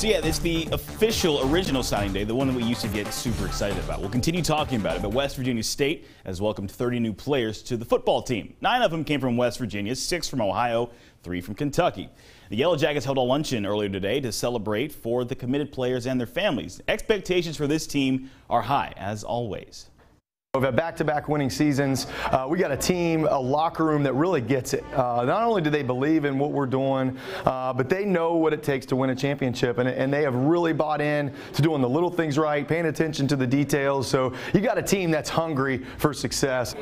So yeah, it's the official original signing day, the one that we used to get super excited about. We'll continue talking about it, but West Virginia State has welcomed 30 new players to the football team. Nine of them came from West Virginia, six from Ohio, three from Kentucky. The Yellow Jackets held a luncheon earlier today to celebrate for the committed players and their families. Expectations for this team are high, as always. We've had back-to-back winning seasons. Uh, we got a team, a locker room that really gets it. Uh, not only do they believe in what we're doing, uh, but they know what it takes to win a championship, and, and, they have really bought in to doing the little things right, paying attention to the details. So you got a team that's hungry for success.